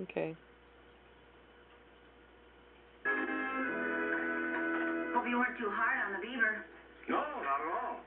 Okay. Hope you weren't too hard on the beaver. No, not at all.